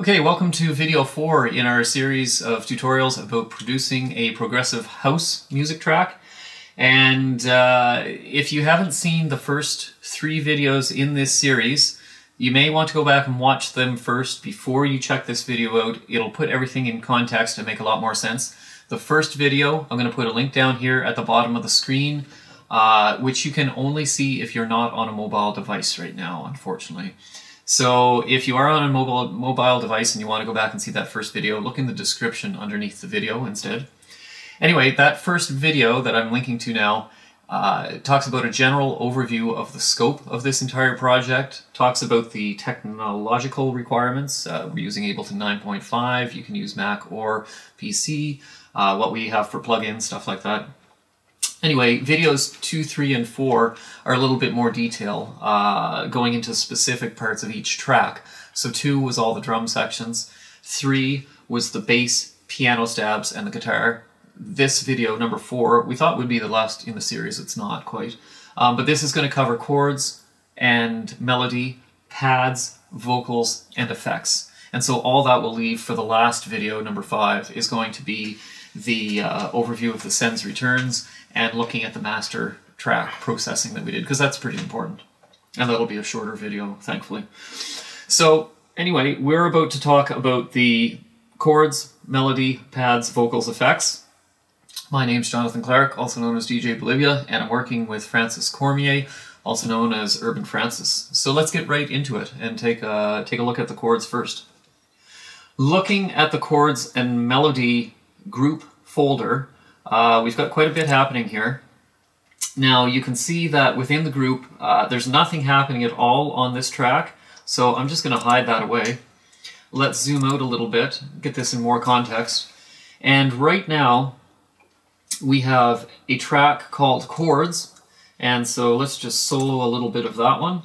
Okay, welcome to video 4 in our series of tutorials about producing a progressive house music track. And uh, if you haven't seen the first three videos in this series, you may want to go back and watch them first before you check this video out. It'll put everything in context and make a lot more sense. The first video, I'm going to put a link down here at the bottom of the screen, uh, which you can only see if you're not on a mobile device right now, unfortunately. So if you are on a mobile mobile device and you want to go back and see that first video, look in the description underneath the video instead. Anyway, that first video that I'm linking to now uh, talks about a general overview of the scope of this entire project, talks about the technological requirements. Uh, we're using Ableton 9.5, you can use Mac or PC, uh, what we have for plugins, stuff like that. Anyway, videos two, three, and four are a little bit more detail, uh, going into specific parts of each track. So two was all the drum sections, three was the bass, piano stabs, and the guitar. This video, number four, we thought would be the last in the series. It's not quite. Um, but this is going to cover chords and melody, pads, vocals, and effects. And so all that will leave for the last video, number five, is going to be the uh, overview of the sends returns and looking at the master track processing that we did, because that's pretty important. And that'll be a shorter video, thankfully. So anyway, we're about to talk about the chords, melody, pads, vocals, effects. My name's Jonathan Clark, also known as DJ Bolivia, and I'm working with Francis Cormier, also known as Urban Francis. So let's get right into it and take a, take a look at the chords first. Looking at the chords and melody group folder, uh, we've got quite a bit happening here. Now you can see that within the group uh, there's nothing happening at all on this track, so I'm just going to hide that away. Let's zoom out a little bit, get this in more context. And right now we have a track called Chords, and so let's just solo a little bit of that one.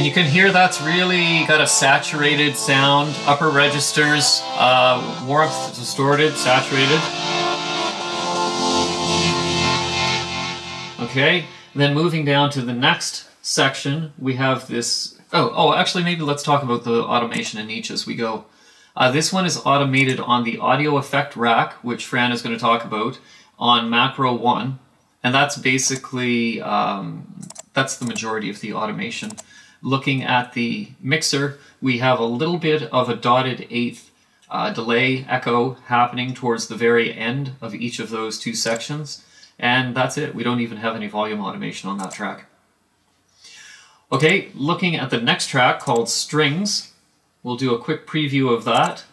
And you can hear that's really got a saturated sound, upper registers, uh, warmth distorted, saturated. Okay, and then moving down to the next section, we have this, oh, oh, actually maybe let's talk about the automation in each as we go. Uh, this one is automated on the audio effect rack, which Fran is going to talk about, on Macro 1. And that's basically, um, that's the majority of the automation looking at the mixer, we have a little bit of a dotted eighth uh, delay echo happening towards the very end of each of those two sections. And that's it. We don't even have any volume automation on that track. Okay, looking at the next track called Strings, we'll do a quick preview of that.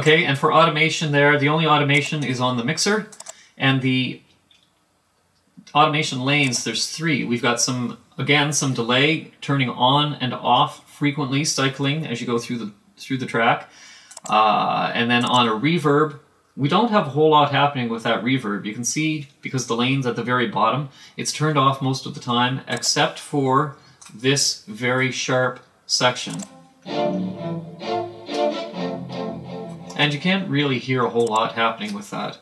Okay, and for automation there, the only automation is on the mixer, and the automation lanes, there's three. We've got some, again, some delay turning on and off frequently, cycling as you go through the, through the track. Uh, and then on a reverb, we don't have a whole lot happening with that reverb. You can see, because the lane's at the very bottom, it's turned off most of the time, except for this very sharp section. And you can't really hear a whole lot happening with that.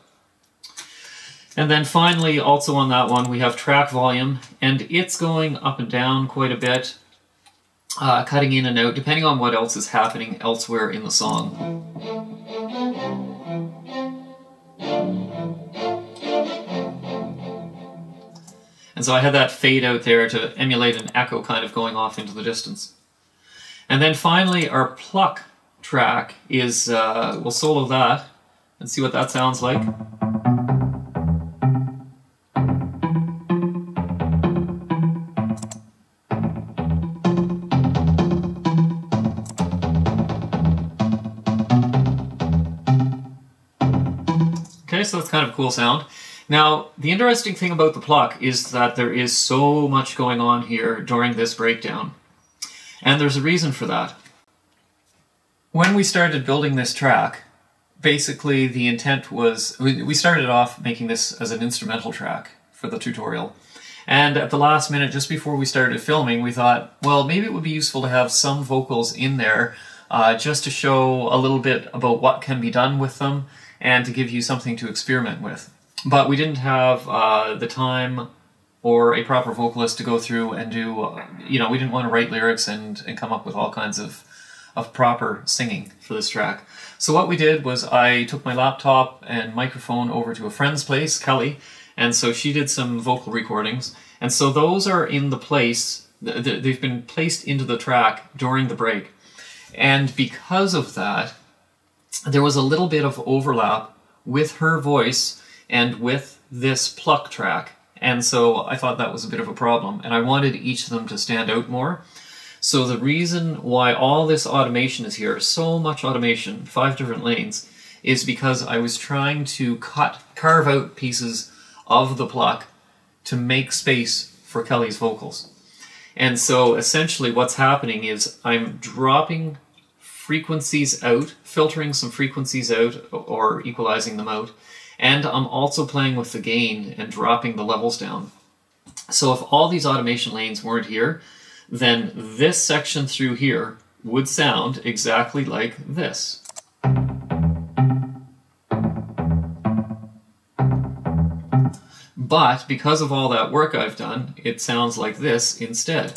And then finally, also on that one, we have track volume, and it's going up and down quite a bit, uh, cutting in and out, depending on what else is happening elsewhere in the song. And so I had that fade out there to emulate an echo kind of going off into the distance. And then finally, our pluck track is, uh, we'll solo that and see what that sounds like. Okay, so that's kind of a cool sound. Now, the interesting thing about the pluck is that there is so much going on here during this breakdown. And there's a reason for that. When we started building this track, basically the intent was we, started off making this as an instrumental track for the tutorial. And at the last minute, just before we started filming, we thought, well, maybe it would be useful to have some vocals in there uh, just to show a little bit about what can be done with them and to give you something to experiment with. But we didn't have uh, the time or a proper vocalist to go through and do, uh, you know, we didn't want to write lyrics and, and come up with all kinds of, of proper singing for this track. So what we did was I took my laptop and microphone over to a friend's place, Kelly, and so she did some vocal recordings. And so those are in the place, they've been placed into the track during the break. And because of that, there was a little bit of overlap with her voice and with this pluck track. And so I thought that was a bit of a problem. And I wanted each of them to stand out more. So the reason why all this automation is here, so much automation, five different lanes, is because I was trying to cut, carve out pieces of the pluck to make space for Kelly's vocals. And so essentially what's happening is I'm dropping frequencies out, filtering some frequencies out or equalizing them out, and I'm also playing with the gain and dropping the levels down. So if all these automation lanes weren't here, then this section through here would sound exactly like this. But because of all that work I've done, it sounds like this instead.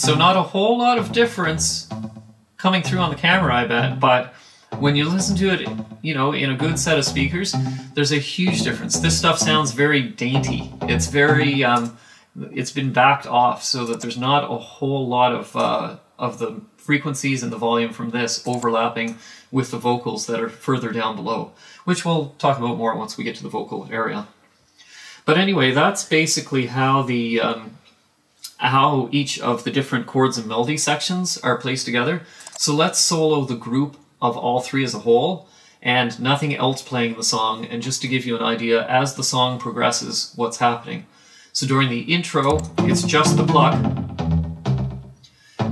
So not a whole lot of difference coming through on the camera, I bet, but when you listen to it, you know, in a good set of speakers, there's a huge difference. This stuff sounds very dainty. It's very, um, it's been backed off so that there's not a whole lot of uh, of the frequencies and the volume from this overlapping with the vocals that are further down below, which we'll talk about more once we get to the vocal area. But anyway, that's basically how the um, how each of the different chords and melody sections are placed together. So let's solo the group of all three as a whole and nothing else playing the song and just to give you an idea as the song progresses what's happening. So during the intro, it's just the pluck.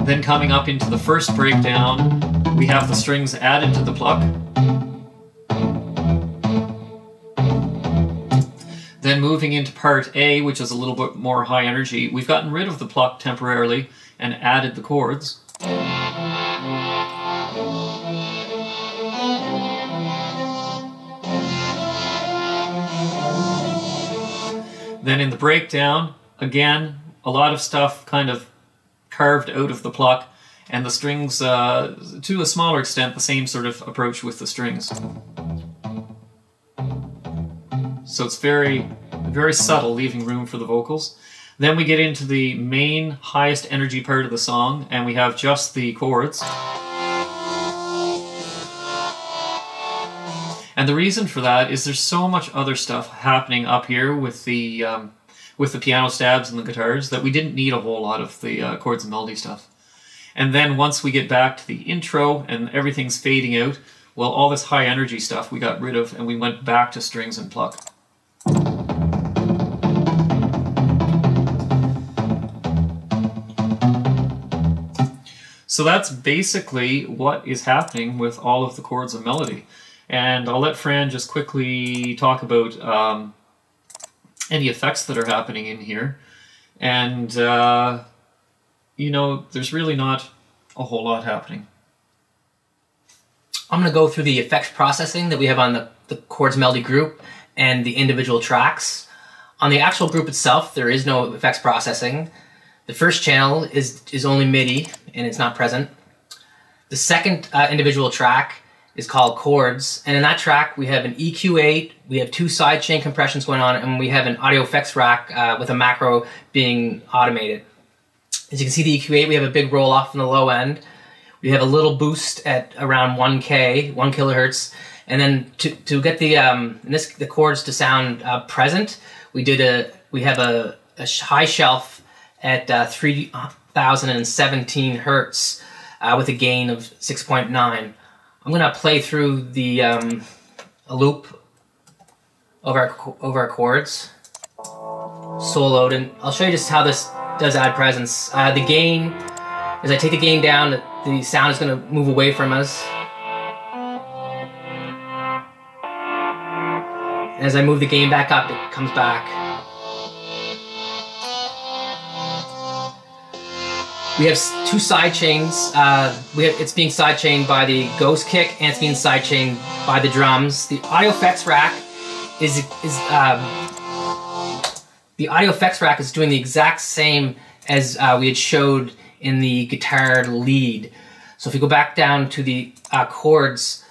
Then coming up into the first breakdown, we have the strings added to the pluck. Then moving into part A, which is a little bit more high energy, we've gotten rid of the pluck temporarily and added the chords. Then in the breakdown, again, a lot of stuff kind of carved out of the pluck, and the strings, uh, to a smaller extent, the same sort of approach with the strings. So it's very, very subtle, leaving room for the vocals. Then we get into the main highest energy part of the song, and we have just the chords. And the reason for that is there's so much other stuff happening up here with the um, with the piano stabs and the guitars that we didn't need a whole lot of the uh, chords and melody stuff. And then once we get back to the intro and everything's fading out, well, all this high energy stuff we got rid of and we went back to strings and pluck. So that's basically what is happening with all of the chords and melody. And I'll let Fran just quickly talk about um, any effects that are happening in here. And, uh, you know, there's really not a whole lot happening. I'm going to go through the effects processing that we have on the, the chords melody group and the individual tracks. On the actual group itself, there is no effects processing. The first channel is, is only MIDI and it's not present. The second uh, individual track is called Chords. And in that track, we have an EQ8, we have two sidechain compressions going on, and we have an audio effects rack uh, with a macro being automated. As you can see the EQ8, we have a big roll off in the low end. We have a little boost at around 1K, 1 kilohertz. And then to, to get the um, this, the chords to sound uh, present, we did a we have a, a high shelf at uh, 3 uh, 1017 hertz uh, with a gain of 6.9. I'm going to play through the um, loop of our, over our chords, soloed, and I'll show you just how this does add presence. Uh, the gain, as I take the gain down, the sound is going to move away from us. As I move the gain back up, it comes back. We have two side chains. Uh, have, it's being side chained by the ghost kick and it's being side chained by the drums. The audio effects rack is is um, the audio effects rack is doing the exact same as uh, we had showed in the guitar lead. So if you go back down to the uh, chords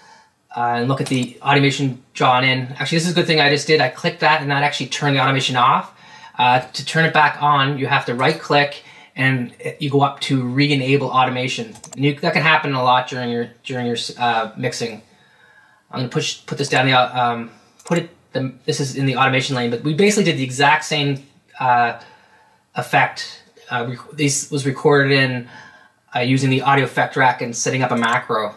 uh, and look at the automation drawn in, actually this is a good thing I just did. I clicked that and that actually turned the automation off. Uh, to turn it back on, you have to right click and you go up to re-enable automation. You, that can happen a lot during your during your uh, mixing. I'm gonna push put this down the um, put it. The, this is in the automation lane, but we basically did the exact same uh, effect. Uh, this was recorded in uh, using the audio effect rack and setting up a macro.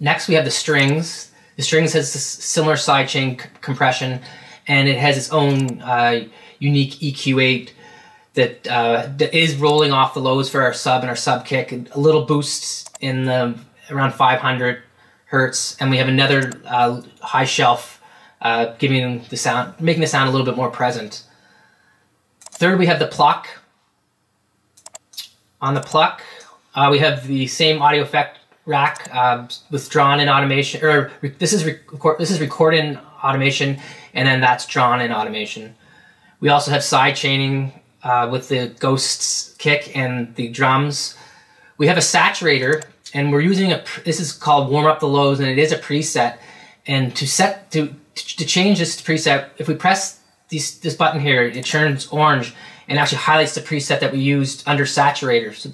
Next, we have the strings. The strings has this similar sidechain compression, and it has its own uh, unique EQ8 that, uh, rolling off the lows for our sub and our sub kick. A little boost in the around 500 hertz, and we have another uh, high shelf, uh, giving the sound, making the sound a little bit more present. Third, we have the pluck. On the pluck, uh, we have the same audio effect rack uh, withdrawn in automation, or this is record, this is recorded in automation, and then that's drawn in automation. We also have side chaining uh, with the ghosts kick and the drums. We have a saturator and we're using a, this is called warm up the lows and it is a preset. And to set, to, to change this preset, if we press these, this button here, it turns orange and actually highlights the preset that we used under saturator. So,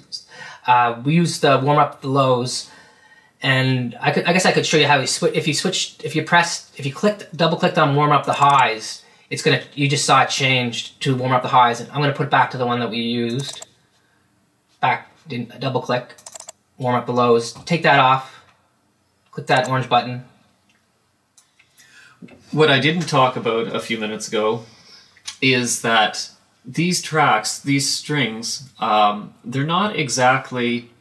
uh, we used the warm up the lows and I, could, I guess I could show you how you switch, if you switch, if you press, if you clicked, double clicked on warm up the highs, it's gonna, you just saw it changed to warm up the highs. And I'm gonna put it back to the one that we used. Back, didn't double click, warm up the lows. Take that off, click that orange button. What I didn't talk about a few minutes ago is that these tracks, these strings, um, they're not exactly,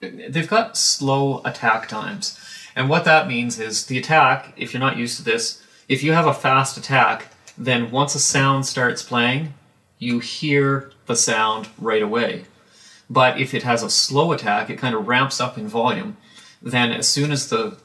they've got slow attack times. And what that means is the attack, if you're not used to this, if you have a fast attack, then once a sound starts playing, you hear the sound right away. But if it has a slow attack, it kind of ramps up in volume. Then as soon as the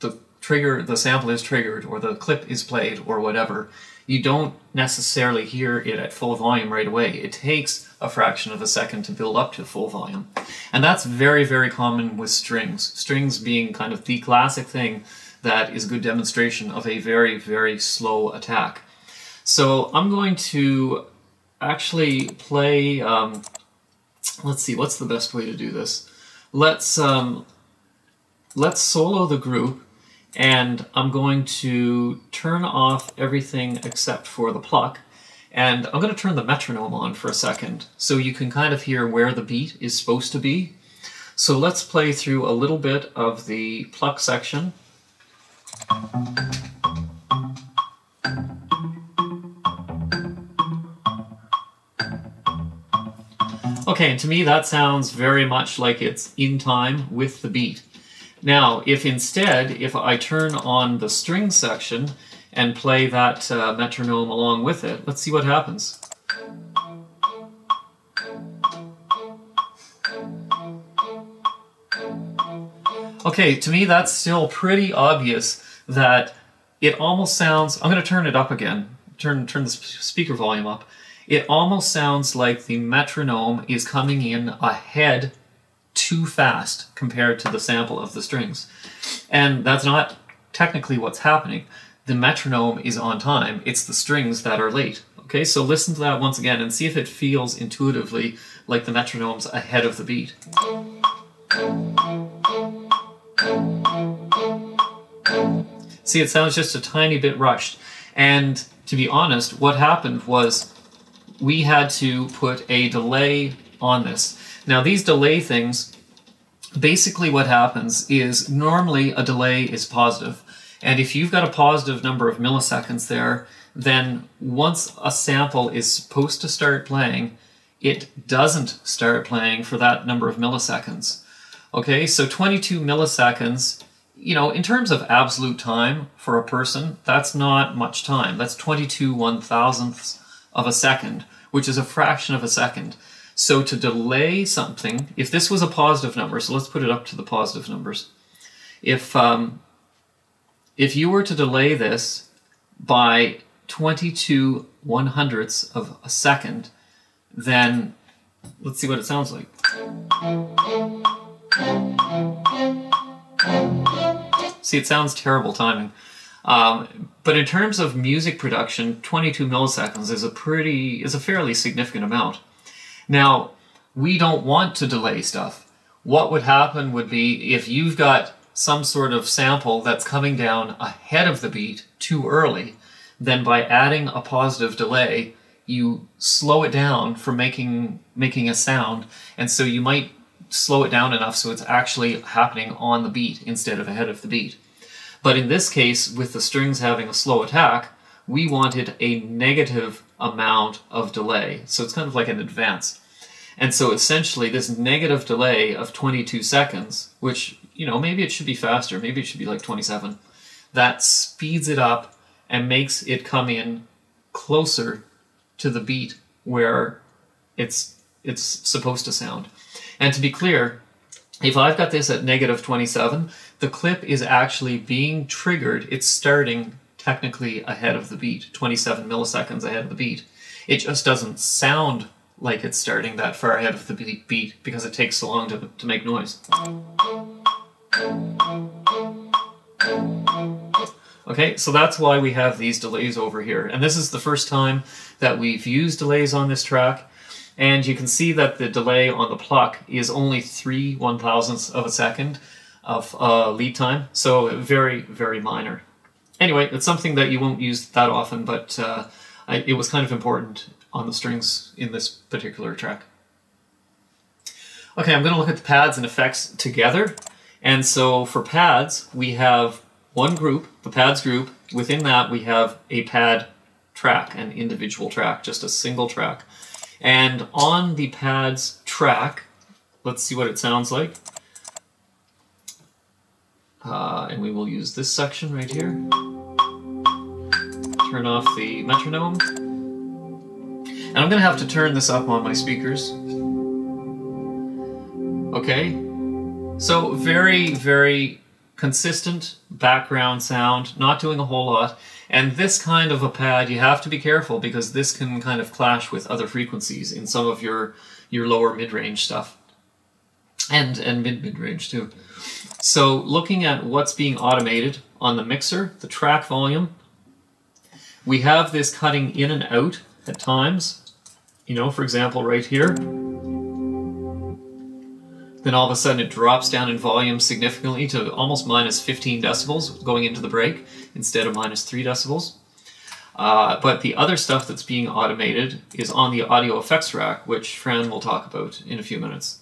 the trigger, the sample is triggered, or the clip is played, or whatever, you don't necessarily hear it at full volume right away. It takes a fraction of a second to build up to full volume. And that's very, very common with strings. Strings being kind of the classic thing that is a good demonstration of a very, very slow attack. So I'm going to actually play, um, let's see, what's the best way to do this? Let's, um, let's solo the group and I'm going to turn off everything except for the pluck. And I'm going to turn the metronome on for a second so you can kind of hear where the beat is supposed to be. So let's play through a little bit of the pluck section. Okay, and to me that sounds very much like it's in time with the beat. Now, if instead, if I turn on the string section and play that uh, metronome along with it, let's see what happens. Okay, to me that's still pretty obvious that it almost sounds, I'm going to turn it up again, turn, turn the speaker volume up it almost sounds like the metronome is coming in ahead too fast compared to the sample of the strings. And that's not technically what's happening. The metronome is on time, it's the strings that are late. Okay, so listen to that once again and see if it feels intuitively like the metronome's ahead of the beat. See, it sounds just a tiny bit rushed. And to be honest, what happened was we had to put a delay on this. Now, these delay things, basically what happens is normally a delay is positive. And if you've got a positive number of milliseconds there, then once a sample is supposed to start playing, it doesn't start playing for that number of milliseconds. Okay, so 22 milliseconds, you know, in terms of absolute time for a person, that's not much time. That's 22 one thousandths of a second, which is a fraction of a second. So to delay something, if this was a positive number, so let's put it up to the positive numbers. If um, if you were to delay this by 22 one hundredths of a second, then let's see what it sounds like. See, it sounds terrible timing. Um, but in terms of music production, 22 milliseconds is a pretty is a fairly significant amount. Now, we don't want to delay stuff. What would happen would be if you've got some sort of sample that's coming down ahead of the beat too early, then by adding a positive delay, you slow it down from making making a sound, and so you might slow it down enough so it's actually happening on the beat instead of ahead of the beat. But in this case, with the strings having a slow attack, we wanted a negative amount of delay. So it's kind of like an advance. And so essentially this negative delay of 22 seconds, which, you know, maybe it should be faster, maybe it should be like 27, that speeds it up and makes it come in closer to the beat where it's it's supposed to sound. And to be clear, if I've got this at negative 27, the clip is actually being triggered. It's starting technically ahead of the beat, 27 milliseconds ahead of the beat. It just doesn't sound like it's starting that far ahead of the beat because it takes so long to, to make noise. Okay, so that's why we have these delays over here. And this is the first time that we've used delays on this track. And you can see that the delay on the pluck is only three one thousandths of a second of uh, lead time. So very, very minor. Anyway, it's something that you won't use that often, but uh, I, it was kind of important on the strings in this particular track. Okay, I'm going to look at the pads and effects together. And so for pads, we have one group, the pads group. Within that, we have a pad track, an individual track, just a single track. And on the pads track, let's see what it sounds like. Uh, and we will use this section right here. Turn off the metronome. And I'm going to have to turn this up on my speakers. Okay. So very, very consistent background sound, not doing a whole lot. And this kind of a pad, you have to be careful because this can kind of clash with other frequencies in some of your, your lower mid-range stuff. And, and mid-mid-range too. So looking at what's being automated on the mixer, the track volume, we have this cutting in and out at times. You know, for example, right here. Then all of a sudden it drops down in volume significantly to almost minus 15 decibels going into the break instead of minus 3 decibels. Uh, but the other stuff that's being automated is on the audio effects rack, which Fran will talk about in a few minutes.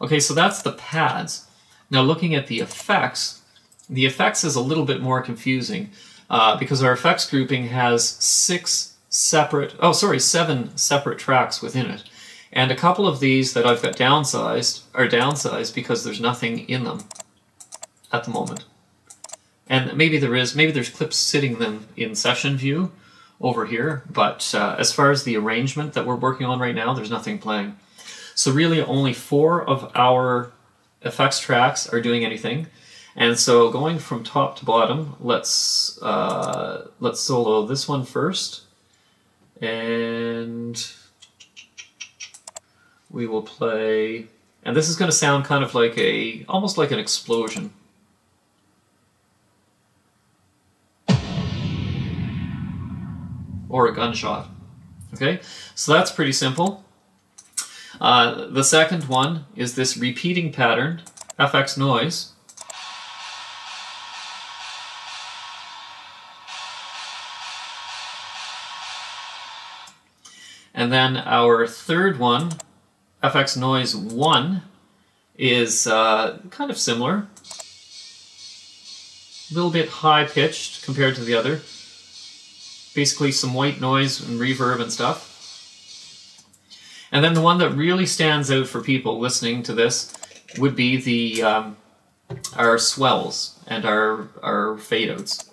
Okay, so that's the pads. Now looking at the effects, the effects is a little bit more confusing uh, because our effects grouping has six separate, oh sorry, seven separate tracks within it. And a couple of these that I've got downsized are downsized because there's nothing in them at the moment. And maybe there is, maybe there's clips sitting them in session view over here, but uh, as far as the arrangement that we're working on right now, there's nothing playing. So really only four of our effects tracks are doing anything. And so going from top to bottom, let's uh, let's solo this one first. And we will play, and this is going to sound kind of like a, almost like an explosion. Or a gunshot. Okay, so that's pretty simple. Uh, the second one is this repeating pattern, FX noise. And then our third one FX Noise 1 is uh, kind of similar. A little bit high pitched compared to the other. Basically, some white noise and reverb and stuff. And then the one that really stands out for people listening to this would be the um, our swells and our our fade outs.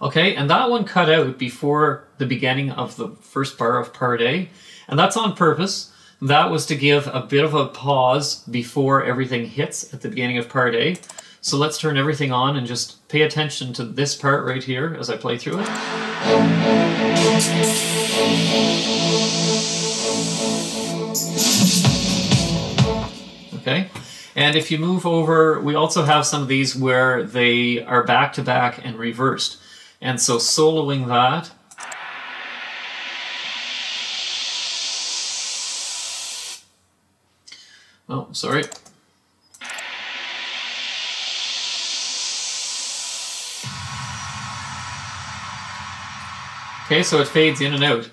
Okay, and that one cut out before the beginning of the first bar of part A, and that's on purpose. That was to give a bit of a pause before everything hits at the beginning of part A. So let's turn everything on and just pay attention to this part right here as I play through it. Okay, and if you move over, we also have some of these where they are back to back and reversed. And so soloing that. Sorry. Okay, so it fades in and out.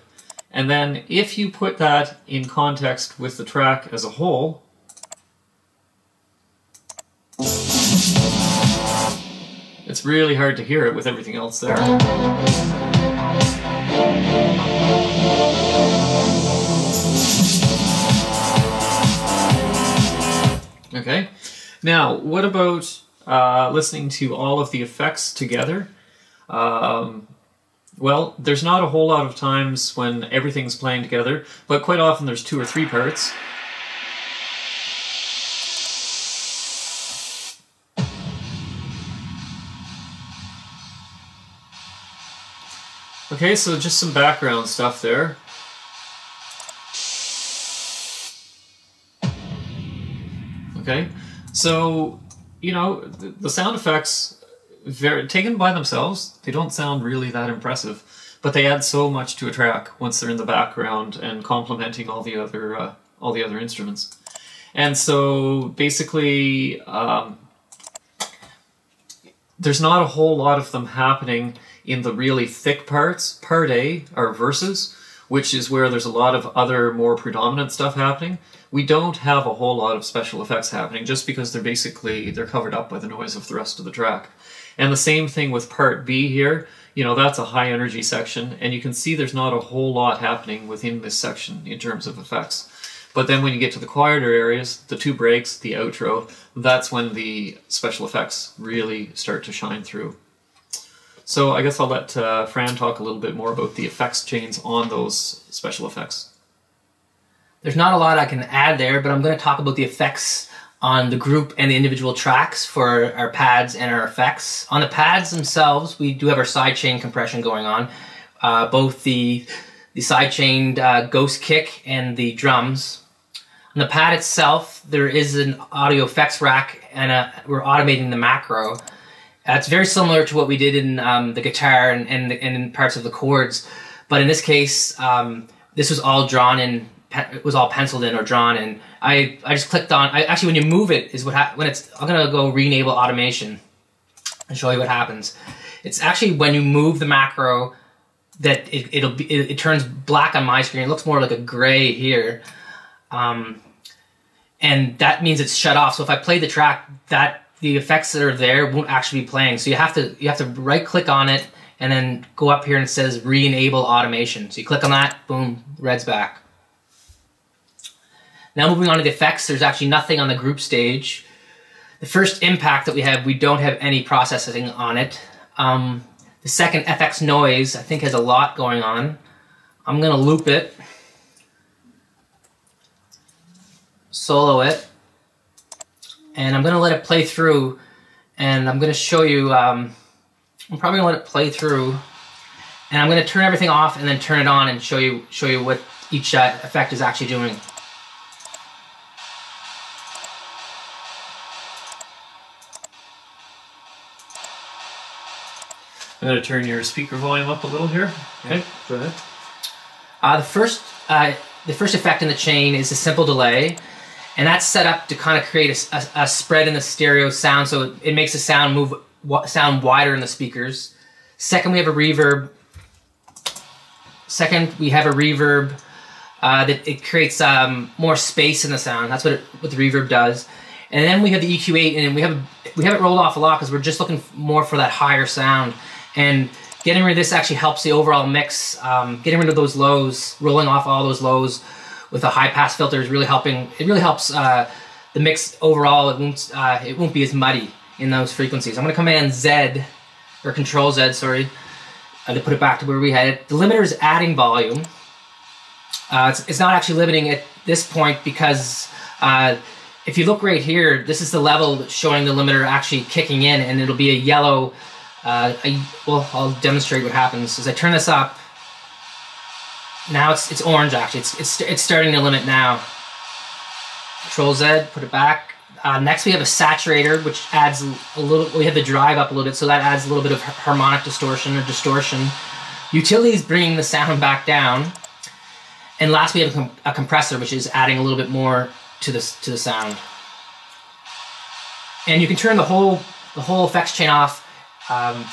And then if you put that in context with the track as a whole, it's really hard to hear it with everything else there. Okay, now what about uh, listening to all of the effects together? Um, well, there's not a whole lot of times when everything's playing together, but quite often there's two or three parts. Okay, so just some background stuff there. Okay, so, you know, the, the sound effects, very, taken by themselves, they don't sound really that impressive, but they add so much to a track once they're in the background and complementing all the other, uh, all the other instruments. And so basically, um, there's not a whole lot of them happening in the really thick parts. Part A are verses, which is where there's a lot of other more predominant stuff happening. We don't have a whole lot of special effects happening just because they're basically they're covered up by the noise of the rest of the track. And the same thing with part B here. You know, that's a high energy section, and you can see there's not a whole lot happening within this section in terms of effects. But then when you get to the quieter areas, the two breaks, the outro, that's when the special effects really start to shine through. So I guess I'll let uh, Fran talk a little bit more about the effects chains on those special effects. There's not a lot I can add there, but I'm going to talk about the effects on the group and the individual tracks for our pads and our effects. On the pads themselves, we do have our sidechain compression going on. Uh, both the the sidechained uh, ghost kick and the drums on the pad itself, there is an audio effects rack, and a, we're automating the macro. Uh, it's very similar to what we did in um, the guitar and, and, and, in parts of the chords, but in this case, um, this was all drawn in. It was all penciled in or drawn, and I I just clicked on. I actually when you move it is what ha- when it's. I'm gonna go re-enable automation and show you what happens. It's actually when you move the macro that it, it'll be it, it turns black on my screen. It looks more like a gray here. Um, and that means it's shut off. So if I play the track, that the effects that are there won't actually be playing. So you have to you have to right click on it and then go up here and it says re-enable automation. So you click on that, boom, red's back. Now moving on to the effects, there's actually nothing on the group stage. The first impact that we have, we don't have any processing on it. Um, the second FX noise, I think has a lot going on. I'm gonna loop it. solo it. And I'm going to let it play through. And I'm going to show you, um, I'm probably going to let it play through. And I'm going to turn everything off and then turn it on and show you, show you what each uh, effect is actually doing. I'm going to turn your speaker volume up a little here. Okay, go ahead. Uh, the first, uh, the first effect in the chain is a simple delay, and that's set up to kind of create a, a, a spread in the stereo sound, so it, makes the sound move sound wider in the speakers. Second, we have a reverb. Second, we have a reverb uh, that it creates um, more space in the sound. That's what it, what the reverb does. And then we have the EQ8, and we have we have it rolled off a lot because we're just looking more for that higher sound. And getting rid of this actually helps the overall mix. Um, getting rid of those lows, rolling off all those lows with a high pass filter is really helping. It really helps uh, the mix overall. It won't uh, it won't be as muddy in those frequencies. I'm going to command Z or Control Z, sorry, uh, to put it back to where we had it. The limiter is adding volume. Uh, it's, it's not actually limiting at this point because uh, if you look right here, this is the level showing the limiter actually kicking in, and it'll be a yellow. Uh, a, well, I'll demonstrate what happens as I turn this up. Now it's it's orange actually. It's it's it's starting to limit now. Control Z, put it back. Uh, next we have a saturator, which adds a little. We have the drive up a little bit, so that adds a little bit of harmonic distortion or distortion. Utility is bringing the sound back down. And last we have a, com a compressor, which is adding a little bit more to this to the sound. And you can turn the whole the whole effects chain off um,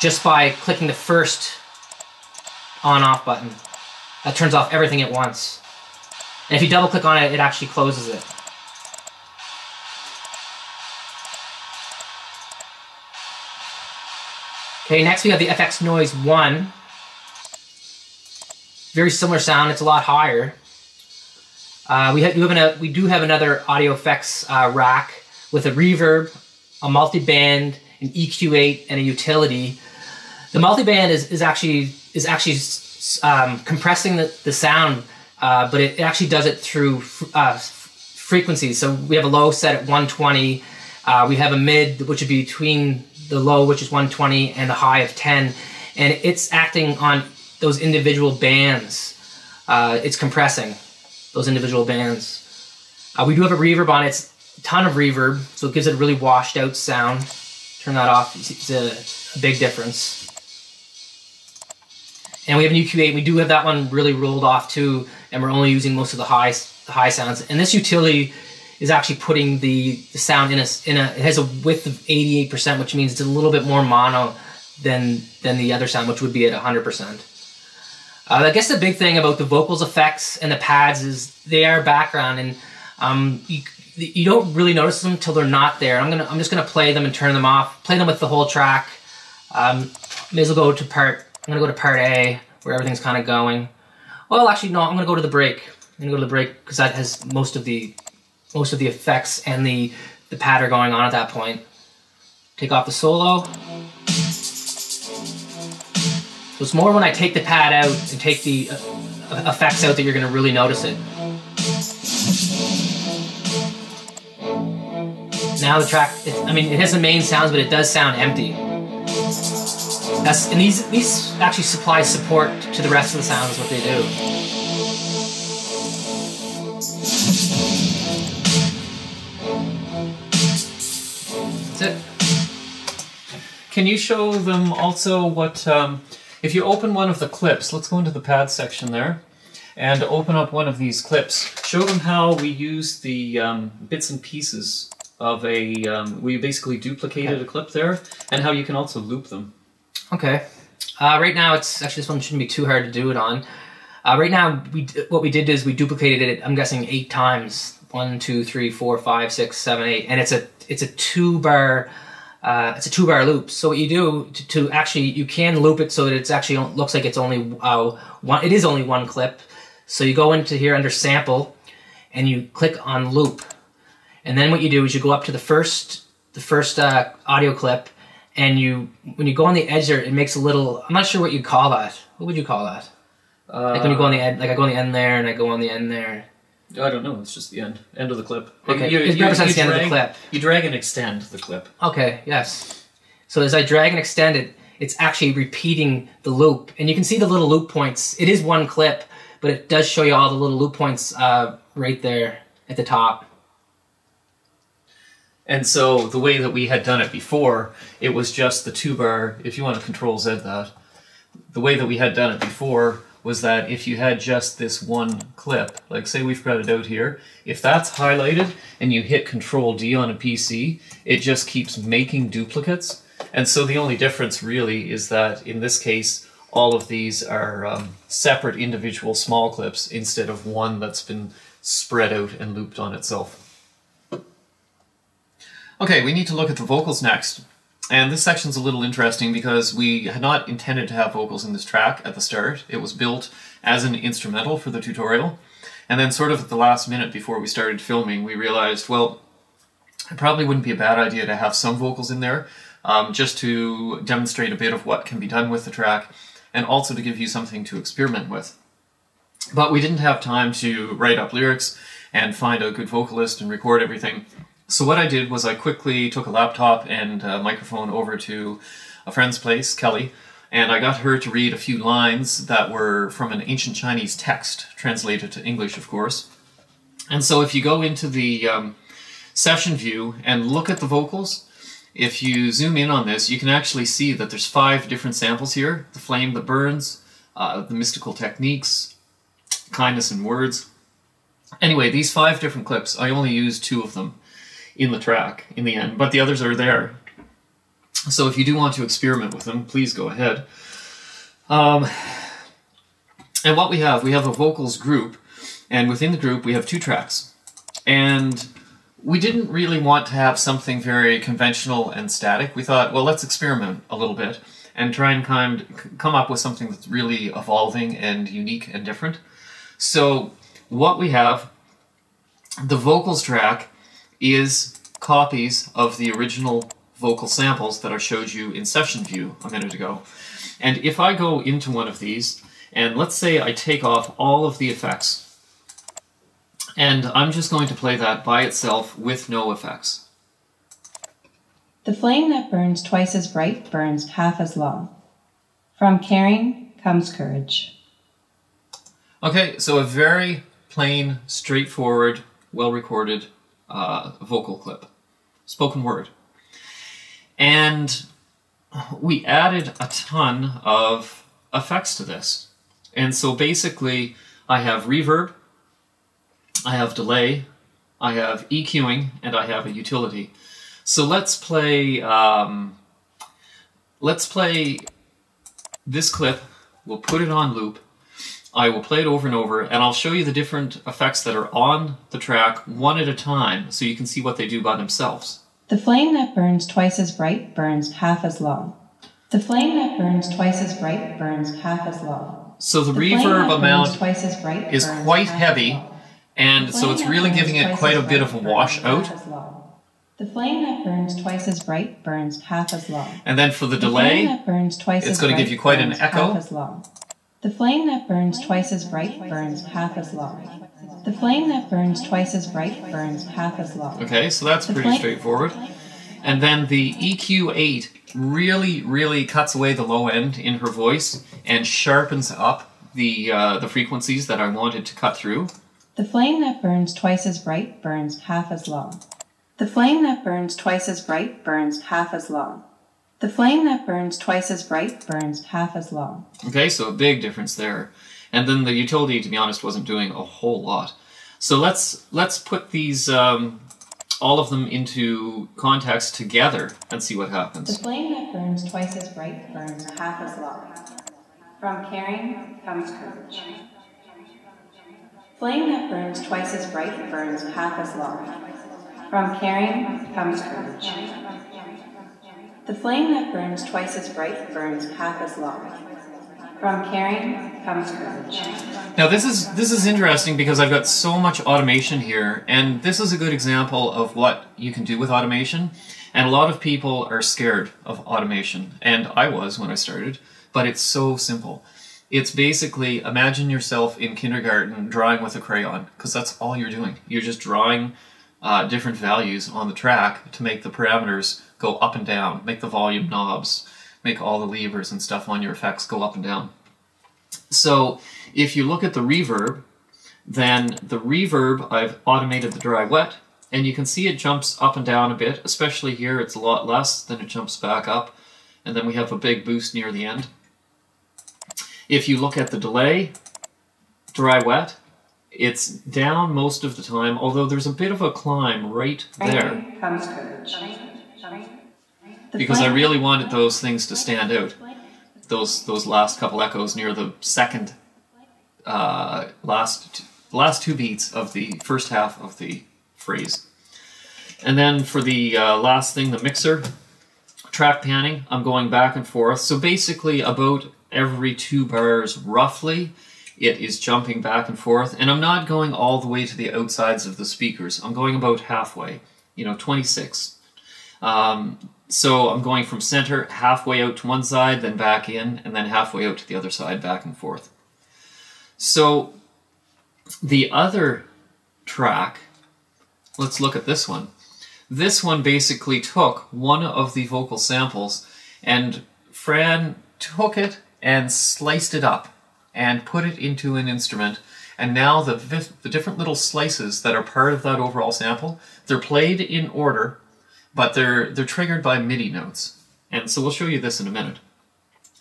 just by clicking the first on off button. That turns off everything at once. And if you double click on it, it actually closes it. Okay, next we have the FX Noise 1. Very similar sound, it's a lot higher. Uh, we, have, we, have an, we do have another audio effects uh, rack with a reverb, a multi-band, an EQ8, and a utility. The multi-band is, is actually is actually um, compressing the, the sound, uh, but it, actually does it through uh, frequencies. So we have a low set at 120. Uh, we have a mid, which would be between the low, which is 120, and the high of 10. And it's acting on those individual bands. Uh, it's compressing those individual bands. Uh, we do have a reverb on it. It's a ton of reverb, so it gives it a really washed out sound. Turn that off. It's a big difference. And we have an EQ8. We do have that one really rolled off too, and we're only using most of the high high sounds. And this utility is actually putting the, the sound in a in a it has a width of 88%, which means it's a little bit more mono than than the other sound, which would be at 100%. Uh, I guess the big thing about the vocals effects and the pads is they are background, and um, you, you don't really notice them until they're not there. I'm gonna I'm just gonna play them and turn them off. Play them with the whole track. Um, may as well go to part I'm gonna go to part A where everything's kind of going. Well, actually, no. I'm gonna go to the break. I'm gonna go to the break because that has most of the most of the effects and the the are going on at that point. Take off the solo. So it's more when I take the pad out and take the uh, effects out that you're gonna really notice it. Now the track, I mean, it has the main sounds, but it does sound empty. That's and these these actually supply support to the rest of the sounds. What they do. Can you show them also what um, if you open one of the clips? Let's go into the pad section there and open up one of these clips. Show them how we use the um, bits and pieces of a. Um, we basically duplicated a clip there, and how you can also loop them. Okay. Uh, right now, it's actually this one shouldn't be too hard to do it on. Uh, right now, we what we did is we duplicated it. I'm guessing eight times. One, two, three, four, five, six, seven, eight, and it's a it's a two bar. Uh, it's a two bar loop. So what you do to, to, actually you can loop it so that it's actually looks like it's only uh, one. It is only one clip. So you go into here under sample, and you click on loop, and then what you do is you go up to the first the first uh, audio clip, and you when you go on the edge there, it makes a little. I'm not sure what you call that. What would you call that? Uh, like when you go on the end, like I go on the end there, and I go on the end there. I don't know. It's just the end, end of the clip. Okay, you, it represents the end of the clip. You drag and extend the clip. Okay. Yes. So as I drag and extend it, it's actually repeating the loop, and you can see the little loop points. It is one clip, but it does show you all the little loop points uh, right there at the top. And so the way that we had done it before, it was just the two bar, if you want to control Z that, the way that we had done it before was that if you had just this one clip, like say we've got it out here, if that's highlighted and you hit Control D on a PC, it just keeps making duplicates. And so the only difference really is that in this case, all of these are um, separate individual small clips instead of one that's been spread out and looped on itself. Okay, we need to look at the vocals next. And this section's a little interesting because we had not intended to have vocals in this track at the start. It was built as an instrumental for the tutorial. And then sort of at the last minute before we started filming, we realized, well, it probably wouldn't be a bad idea to have some vocals in there, um, just to demonstrate a bit of what can be done with the track, and also to give you something to experiment with. But we didn't have time to write up lyrics and find a good vocalist and record everything. So what I did was I quickly took a laptop and a microphone over to a friend's place, Kelly, and I got her to read a few lines that were from an ancient Chinese text, translated to English, of course. And so if you go into the um, session view and look at the vocals, if you zoom in on this, you can actually see that there's five different samples here. The flame that burns, uh, the mystical techniques, kindness in words. Anyway, these five different clips, I only used two of them in the track in the end, but the others are there. So if you do want to experiment with them, please go ahead. Um, and what we have, we have a vocals group, and within the group we have two tracks. And we didn't really want to have something very conventional and static. We thought, well, let's experiment a little bit and try and kind come up with something that's really evolving and unique and different. So what we have, the vocals track is copies of the original vocal samples that I showed you in session view a minute ago. And if I go into one of these, and let's say I take off all of the effects, and I'm just going to play that by itself with no effects. The flame that burns twice as bright burns half as long. From caring comes courage. Okay, so a very plain, straightforward, well recorded uh, vocal clip, spoken word. And we added a ton of effects to this. And so basically, I have reverb, I have delay, I have EQing, and I have a utility. So let's play, um, let's play this clip. We'll put it on loop. I will play it over and over, and I'll show you the different effects that are on the track one at a time so you can see what they do by themselves. The flame that burns twice as bright burns half as long. The flame that burns twice as bright burns half as long. So the, the reverb amount is quite heavy, and so it's really giving it quite a bit of a wash out. The flame that burns twice as bright burns half as long. And then for the, the delay, it's going to give you quite an echo. The flame that burns twice as bright burns half as long. The flame that burns twice as bright burns half as long. Okay, so that's the pretty straightforward. And then the EQ8 really, really cuts away the low end in her voice and sharpens up the uh, the frequencies that I wanted to cut through. The flame that burns twice as bright burns half as long. The flame that burns twice as bright burns half as long. The flame that burns twice as bright burns half as long. Okay, so a big difference there. And then the utility, to be honest, wasn't doing a whole lot. So let's let's put these um, all of them into context together and see what happens. The flame that burns twice as bright burns half as long. From caring comes courage. Flame that burns twice as bright burns half as long. From caring comes courage. The flame that burns twice as bright burns half as long. From caring comes courage. Now this is this is interesting because I've got so much automation here, and this is a good example of what you can do with automation. And a lot of people are scared of automation, and I was when I started, but it's so simple. It's basically imagine yourself in kindergarten drawing with a crayon, because that's all you're doing. You're just drawing uh, different values on the track to make the parameters go up and down, make the volume knobs, make all the levers and stuff on your effects go up and down. So if you look at the reverb, then the reverb, I've automated the dry wet, and you can see it jumps up and down a bit, especially here it's a lot less, then it jumps back up, and then we have a big boost near the end. If you look at the delay, dry wet, it's down most of the time, although there's a bit of a climb right there comes courage. The because I really wanted those things to stand out. Those those last couple echoes near the second uh, last last two beats of the first half of the phrase, and then for the uh, last thing, the mixer track panning, I'm going back and forth. So basically, about every two bars, roughly, it is jumping back and forth, and I'm not going all the way to the outsides of the speakers. I'm going about halfway, you know, 26. Um, so I'm going from center halfway out to one side, then back in, and then halfway out to the other side, back and forth. So the other track, let's look at this one. This one basically took one of the vocal samples, and Fran took it and sliced it up and put it into an instrument. And now the, the different little slices that are part of that overall sample, they're played in order but they're they're triggered by MIDI notes. And so we'll show you this in a minute.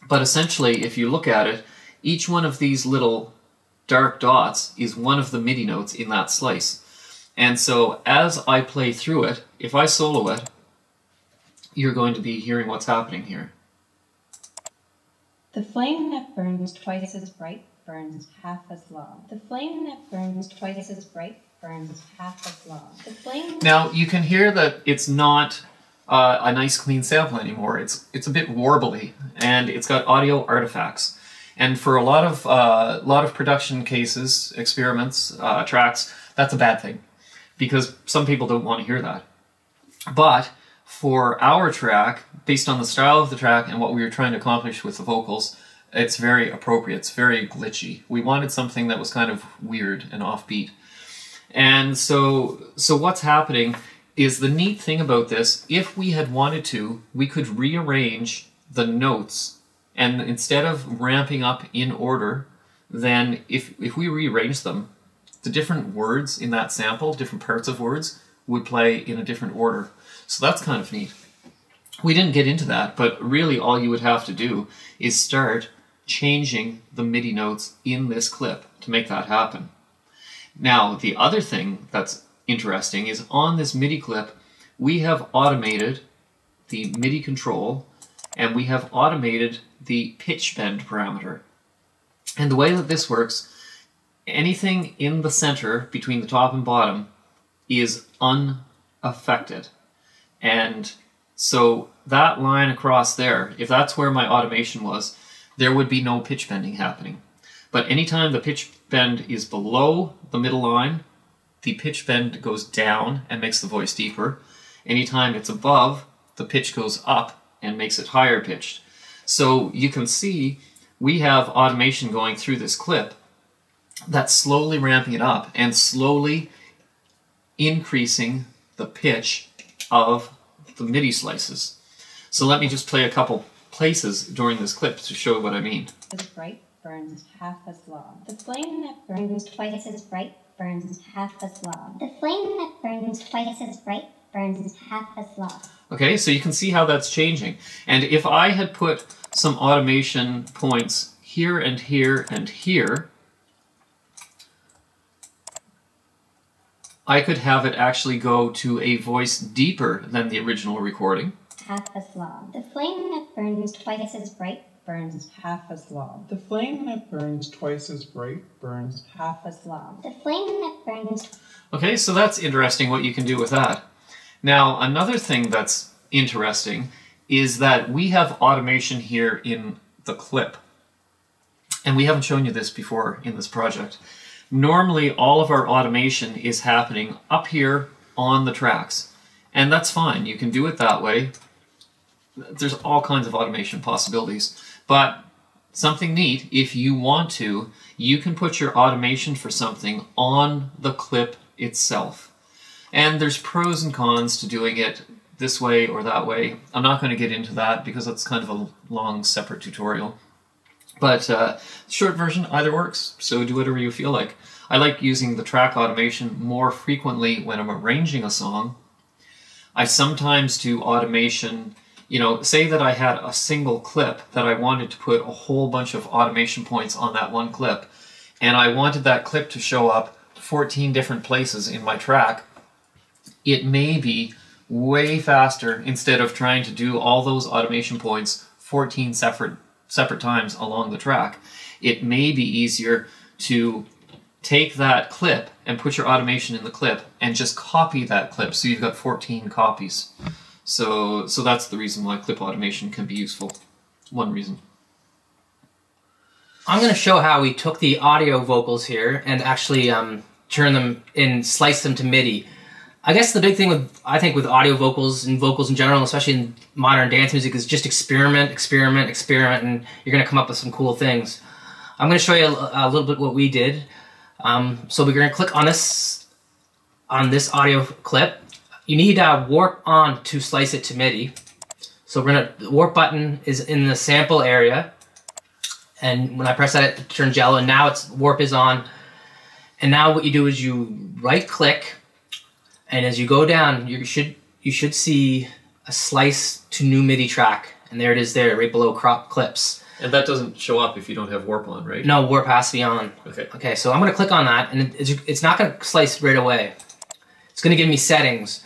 But essentially, if you look at it, each one of these little dark dots is one of the MIDI notes in that slice. And so as I play through it, if I solo it, you're going to be hearing what's happening here. The flame that burns twice as bright burns half as long. The flame that burns twice as bright burns half as long. The flame Now you can hear that it's not uh, a nice clean sample anymore. It's it's a bit warbly and it's got audio artifacts. And for a lot of uh, lot of production cases, experiments, uh, tracks, that's a bad thing because some people don't want to hear that. But for our track, based on the style of the track and what we were trying to accomplish with the vocals, it's very appropriate. It's very glitchy. We wanted something that was kind of weird and offbeat. And so, so what's happening is the neat thing about this. If we had wanted to, we could rearrange the notes, and instead of ramping up in order, then if if we rearrange them, the different words in that sample, different parts of words, would play in a different order. So that's kind of neat. We didn't get into that, but really all you would have to do is start changing the MIDI notes in this clip to make that happen. Now, the other thing that's interesting is on this MIDI clip, we have automated the MIDI control and we have automated the pitch bend parameter. And the way that this works, anything in the center between the top and bottom is unaffected. And so that line across there, if that's where my automation was, there would be no pitch bending happening. But anytime the pitch bend is below the middle line, the pitch bend goes down and makes the voice deeper. Anytime it's above, the pitch goes up and makes it higher pitched. So you can see we have automation going through this clip that's slowly ramping it up and slowly increasing the pitch of the MIDI slices. So let me just play a couple places during this clip to show what I mean. as bright burns half as long. The flame that burns twice as bright burns half as long. The flame that burns twice as bright burns half as long. Okay, so you can see how that's changing. And if I had put some automation points here and here and here, I could have it actually go to a voice deeper than the original recording. Half as long. The flame that burns twice as bright burns half as long. The flame that burns twice as bright burns Half as long. The flame that burns Okay, so that's interesting what you can do with that. Now, another thing that's interesting is that we have automation here in the clip. And we haven't shown you this before in this project. Normally, all of our automation is happening up here on the tracks. And that's fine. You can do it that way. There's all kinds of automation possibilities. But something neat, if you want to, you can put your automation for something on the clip itself. And there's pros and cons to doing it this way or that way. I'm not going to get into that because that's kind of a long separate tutorial. But uh, short version either works, so do whatever you feel like. I like using the track automation more frequently when I'm arranging a song. I sometimes do automation you know, say that I had a single clip that I wanted to put a whole bunch of automation points on that one clip, and I wanted that clip to show up 14 different places in my track, it may be way faster instead of trying to do all those automation points 14 separate separate times along the track. It may be easier to take that clip and put your automation in the clip and just copy that clip so you've got 14 copies. So so that's the reason why clip automation can be useful. One reason. I'm going to show how we took the audio vocals here and actually um, turn them and slice them to MIDI. I guess the big thing with I think with audio vocals and vocals in general, especially in modern dance music, is just experiment, experiment, experiment, and you're going to come up with some cool things. I'm going to show you a, a little bit what we did. Um, so we're going to click on this on this audio clip. You need uh, warp on to slice it to MIDI. So we're gonna the warp button is in the sample area, and when I press that, it turns yellow. And now it's warp is on. And now what you do is you right click, and as you go down, you should you should see a slice to new MIDI track, and there it is there, right below crop clips. And that doesn't show up if you don't have warp on, right? No, warp has to be on. Okay. Okay, so I'm gonna click on that, and it's, it's not gonna slice right away. It's gonna give me settings,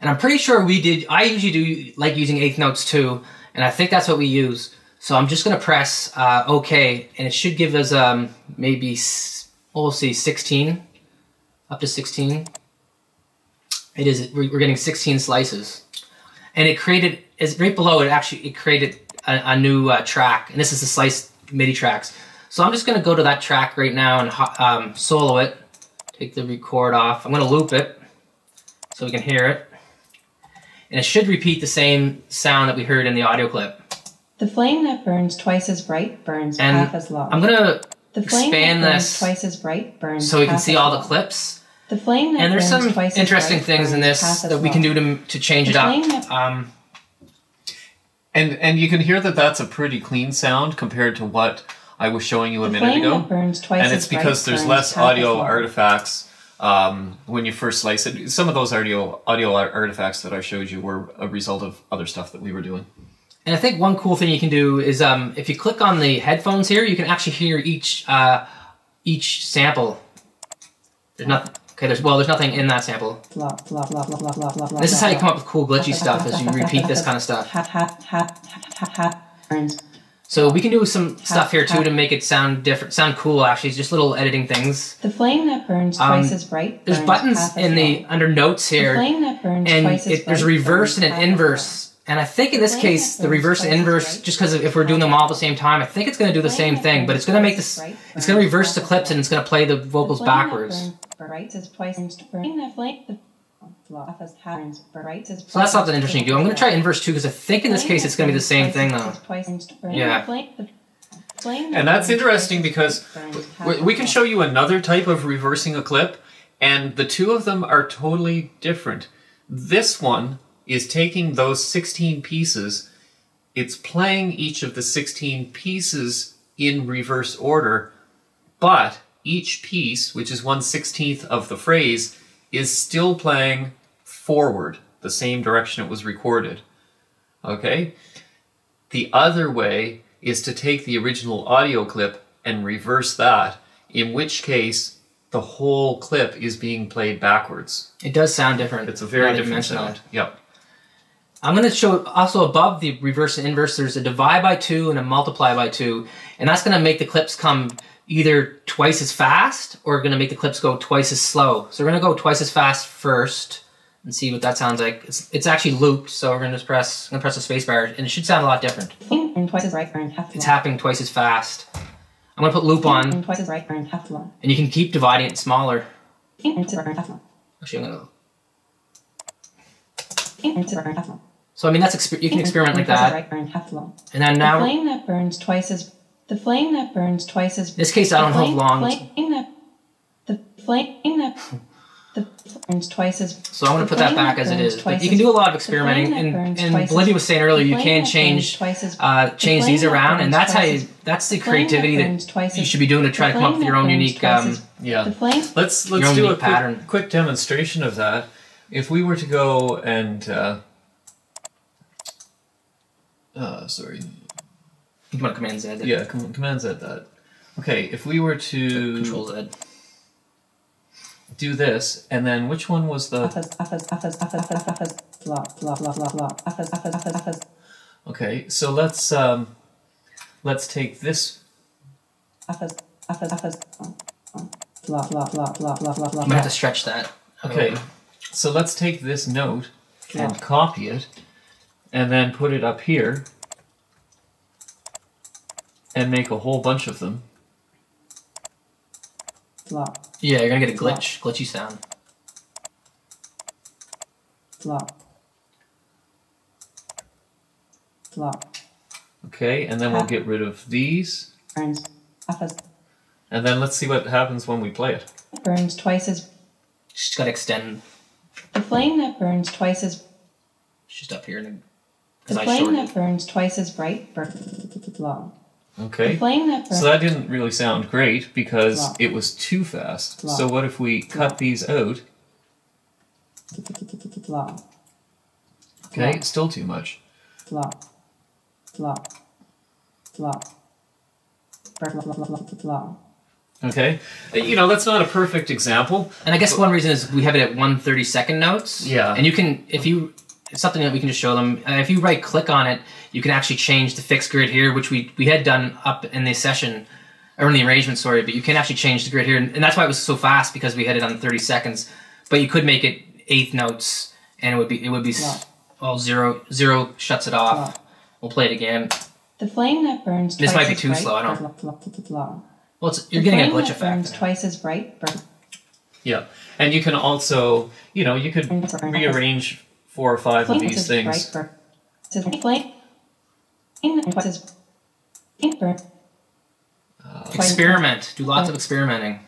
and I'm pretty sure we did. I usually do like using eighth notes too, and I think that's what we use. So I'm just gonna press uh, OK, and it should give us um, maybe well, we'll see 16, up to 16. It is. We're we're getting 16 slices, and it created is right below it. Actually, it created a, a new uh, track, and this is the slice MIDI tracks. So I'm just gonna go to that track right now and um, solo it. Take the record off. I'm gonna loop it so we can hear it, and it should repeat the same sound that we heard in the audio clip. The flame that burns twice as bright burns And half as long. I'm gonna the flame expand that burns this twice as bright burns so we can see all the clips. The flame that And there's burns some twice as interesting things in this that we can do to to change The it up. that- Um, And and you can hear that that's a pretty clean sound compared to what I was showing you a The minute flame ago. that burns twice and as it's because there's less audio artifacts um, when you first slice it. Some of those audio audio artifacts that I showed you were a result of other stuff that we were doing. And I think one cool thing you can do is um, if you click on the headphones here, you can actually hear each uh, each sample. There's nothing. Okay, there's well, there's nothing in that sample. Blah, blah, blah, blah, blah, blah, blah, blah, This is how you come up with cool glitchy stuff as you repeat this kind of stuff. So we can do some stuff here too to make it sound different, sound cool. Actually, it's just little editing things. The flame that burns Um, twice as bright There's buttons in the long. under notes The here, flame that burns and twice as it, there's a reverse and an inverse. And I think in this case, the reverse and inverse, just because if we're doing them all at the same time, I think it's going to do the same thing. But it's going to make this, it's going to reverse the clips and it's going to play the The vocals backwards. burns bright as twice as flame that flame the half as burns bright as So that's something interesting to do. I'm going to try inverse too because I think in this case it's going to be the same thing though. Yeah. And that's interesting because we, we can show you another type of reversing a clip, and the two of them are totally different. This one is taking those 16 pieces, it's playing each of the 16 pieces in reverse order, but each piece, which is one sixteenth of the phrase, is still playing forward, the same direction it was recorded. Okay? The other way is to take the original audio clip and reverse that, in which case the whole clip is being played backwards. It does sound different. It's a very different sound. Yep. I'm going to show also above the reverse and inverse, there's a divide by two and a multiply by two, and that's going to make the clips come either twice as fast or going to make the clips go twice as slow. So we're going to go twice as fast first and see what that sounds like. It's, it's actually looped, so we're going to just press, I'm going to press the space bar, and it should sound a lot different. and twice as bright burns half It's happening twice as fast. I'm going to put loop on, and twice as bright burns half long. and you can keep dividing it smaller. And as half long. Actually, I'm going to. And twice as half long. So I mean, that's exper- you can experiment like And twice as that, bright burns half long. and then now. The flame that burns twice as the flame that burns twice as in this case I don't know how long. flame that the flame that the burns twice as So I'm going to put that back that as it is. But you can do a lot of experimenting, and, burns and twice Bolivia was saying earlier you can change twice as- uh, change flame these around, and that's how you that's the the flame that creativity that twice you should be doing to try to come up with your own unique. twice Um, as- Yeah. the flame Let's let's own do a unique quick, pattern. quick demonstration of that. If we were to go and uh, Uh, sorry. You want to command Z? Yeah, com- command Z that. Okay, if we were to Control Z. do this, and then which one was the? Okay, so let's um, let's take this. I'm gonna have to stretch that. Okay, Oh. so let's take this note and copy it, and then put it up here, and make a whole bunch of them. Blah, Yeah, you're gonna get a glitch, glitchy sound. blah. Blah, Okay, and then we'll get rid of these, burns, affas, and then let's see what happens when we play it. burns twice as, Just gotta extend. the flame that burns twice as, It's just up here, And... the because flame that burns twice as bright, burn, blah. The Okay. flame that So that didn't really sound great because Blah. it was too fast. Blah. So what if we cut these out? blah, Okay, Blah. still too much. blah, blah, blah, blah, blah, blah, blah, blah. Okay, Uh, you know that's not a perfect example. And I guess one reason is we have it at 130 second notes. Yeah. And you can, if you, it's something that we can just show them. Uh, if you right click on it, you can actually change the fixed grid here, which we, we had done up in the session, or in the arrangement, sorry, but you can actually change the grid here. And, and that's why it was so fast because we had it on 30 seconds. But you could make it eighth notes and it would be, it would be, s oh, zero, zero shuts it off. We'll play it again. The flame that burns This twice might be as too bright, slow, I don't- blah. Well, it's, you're The getting a glitch that burns effect. twice as bright, burn, Yeah, and you can also, you know, you could rearrange four or five of these things. bright, burn. Says flame. Flame that twice as flame burn. Experiment. Do lots of experimenting.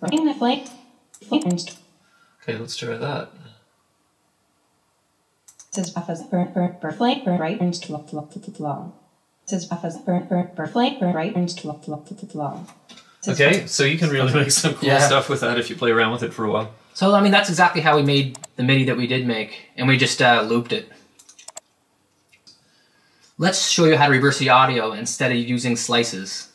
Flame that flame. Flame burns Okay, let's try that. says affas burn burn burn flame burn bright burns blah blah blah blah. Says affas burn burn burn flame burn bright burns blah blah blah blah. Says Okay, so you can really make some cool Yeah. stuff with that if you play around with it for a while. So I mean, that's exactly how we made the MIDI that we did make, and we just uh, looped it. Let's show you how to reverse the audio instead of using slices.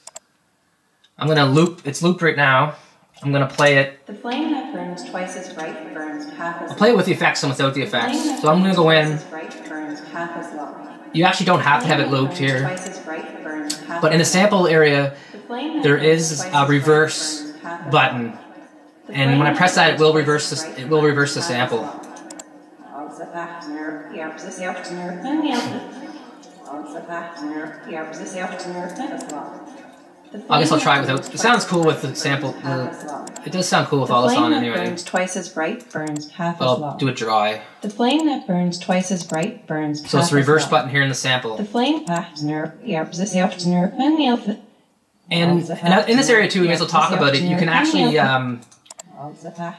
I'm gonna loop. It's looped right now. I'm gonna play it. The flame that burns twice as bright burns half as I'll play it with the effects and without the The effects. that So I'm gonna go in. as bright burns half as long. You actually don't have to have it looped here, Twice as bright burns half but in the sample area, The there is a reverse button. The and when I press that, it will reverse the- it will reverse the burns half as sample. long. Als het achter, je hebt dezelfde nerve en je hebt- als het achter, je hebt dezelfde nerve en het lang. The I guess I'll try it without. It sounds cool with the sample. it does sound cool with The all this on anyway. The flame that burns twice as bright burns half But as I'll long. do it dry. The flame that burns twice as bright burns So it's the reverse button here in the sample. The flame partner, je hebt dezelfde nerve en je hebt- And, and in this area too, we may as well talk about it. You can actually, um, als het achter-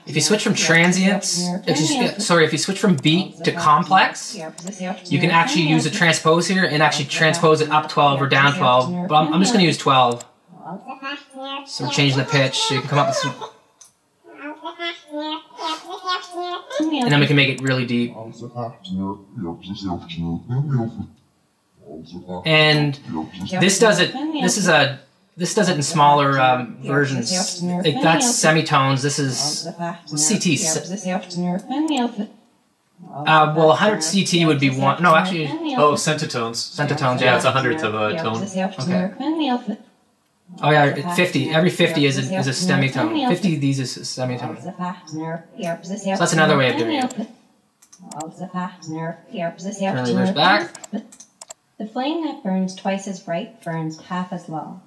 if you switch from transients, if you, sorry, if you switch from beat to complex, you can actually use a transpose here and actually transpose it up 12 or down 12. But I'm, I'm just going to use 12. So we're changing the pitch so you can come up with some, and then we can make it really deep. And this does it, this is a, this does it in smaller um, versions. Like that's semitones, this is CT. Je hebt dezelfde nerve en je hebt- Uh, well, 100 CT would be one. No, actually, Oh, centitones. centitones. Yeah, Yeah. it's a hundredth of a tone. Okay. nerve en je hebt- Oh yeah, 50. Every 50 is a, is a semitone. 50 of these is a semitone. Als het achter, je hebt dezelfde that's another way of doing je hebt- Als het achter, je hebt Turn the reverse back. The flame that burns twice as bright burns half as long.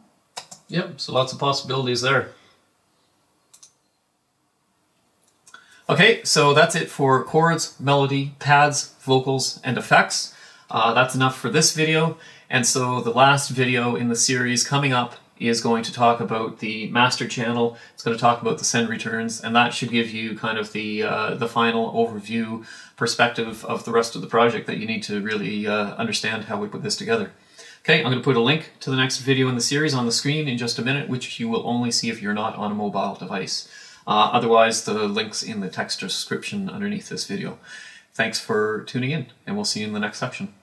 Yep, so lots of possibilities there. Okay, so that's it for chords, melody, pads, vocals, and effects. Uh, that's enough for this video. And so the last video in the series coming up is going to talk about the master channel. It's going to talk about the send returns, and that should give you kind of the uh, the final overview perspective of the rest of the project that you need to really uh, understand how we put this together. Okay, I'm going to put a link to the next video in the series on the screen in just a minute, which you will only see if you're not on a mobile device. Uh, otherwise, the link's in the text description underneath this video. Thanks for tuning in, and we'll see you in the next section.